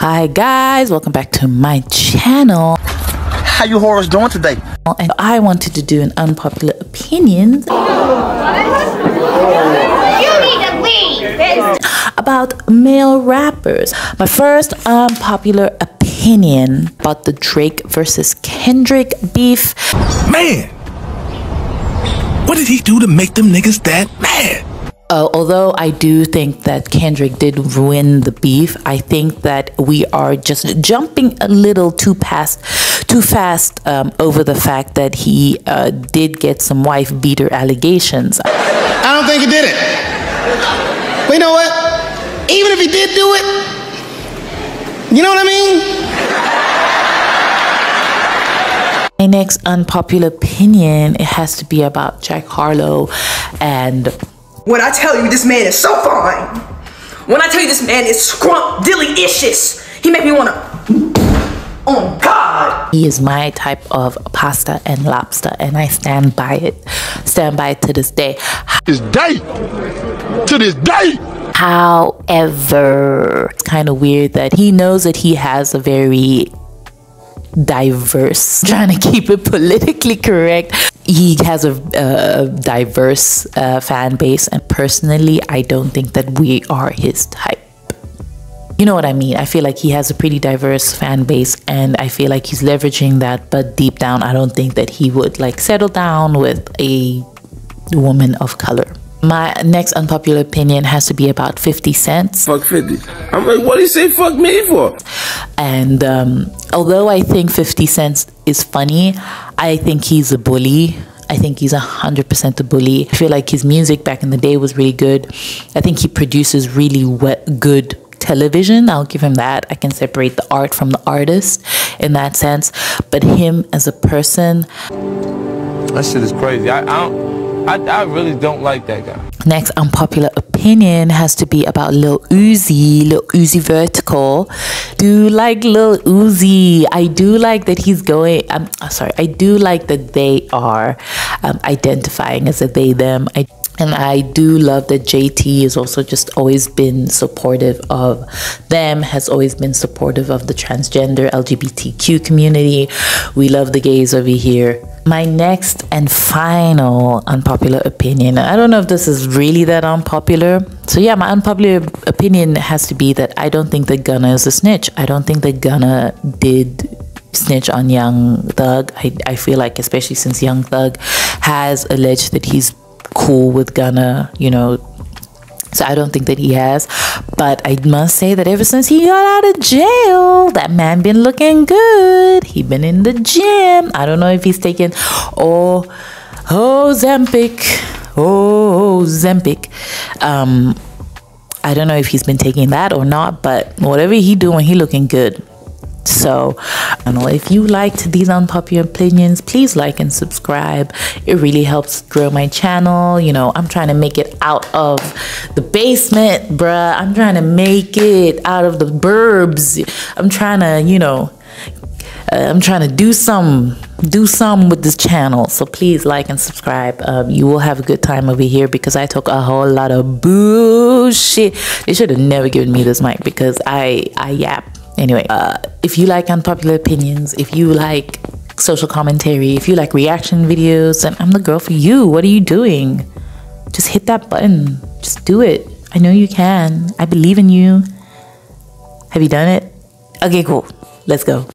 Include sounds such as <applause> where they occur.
Hi guys, welcome back to my channel. How you horrors doing today? And I wanted to do an unpopular opinion You need to leave. about male rappers. My first unpopular opinion about the Drake versus Kendrick beef. Man, what did he do to make them niggas that mad? Uh, although I do think that Kendrick did win the beef, I think that we are just jumping a little too past, too fast um, over the fact that he uh, did get some wife beater allegations. I don't think he did it. But you know what? Even if he did do it, you know what I mean? My next unpopular opinion it has to be about Jack Harlow and When I tell you this man is so fine, when I tell you this man is scrump delicious, he make me wanna. Oh God! he is my type of pasta and lobster and I stand by it. Stand by it to this day. This day, to this day. However, it's kind of weird that he knows that he has a very diverse, <laughs> trying to keep it politically correct. He has a, a diverse uh, fan base, and personally, I don't think that we are his type. You know what I mean? I feel like he has a pretty diverse fan base, and I feel like he's leveraging that. But deep down, I don't think that he would like settle down with a woman of color. My next unpopular opinion has to be about 50 Cent. Fuck 50. I'm like, what do you say fuck me for? And um, although I think 50 Cent is funny, I think he's a bully. I think he's 100% a bully. I feel like his music back in the day was really good. I think he produces really wet, good television. I'll give him that. I can separate the art from the artist in that sense. But him as a person, That shit is crazy. I, I don't. I, I really don't like that guy. Next unpopular opinion has to be about Lil Uzi, Lil Uzi Vertical. Do you like Lil Uzi. I do like that he's going. I'm sorry. I do like that they are um, identifying as a they them. I and I do love that JT has also just always been supportive of them, has always been supportive of the transgender LGBTQ community. We love the gays over here. My next and final unpopular opinion, I don't know if this is really that unpopular. So, yeah, my unpopular opinion has to be that I don't think that Gunna is a snitch. I don't think that Gunna did snitch on Young Thug. I, I feel like, especially since Young Thug has alleged that he's cool with Gunna, you know. So I don't think that he has. But I must say that ever since he got out of jail, that man been looking good. He been in the gym. I don't know if he's taking oh oh Zempic. Oh Zempic. Um I don't know if he's been taking that or not, but whatever he doing, he looking good. So, if you liked these unpopular opinions, please like and subscribe. It really helps grow my channel. You know, I'm trying to make it out of the basement, bruh. I'm trying to make it out of the burbs. I'm trying to, you know, uh, I'm trying to do some do some with this channel. So please like and subscribe. Um, you will have a good time over here because I talk a whole lot of bullshit. They should have never given me this mic because I I yap. Anyway, uh, if you like unpopular opinions, if you like social commentary, if you like reaction videos, then I'm the girl for you. What are you doing? Just hit that button. Just do it. I know you can. I believe in you. Have you done it? Okay, cool. Let's go.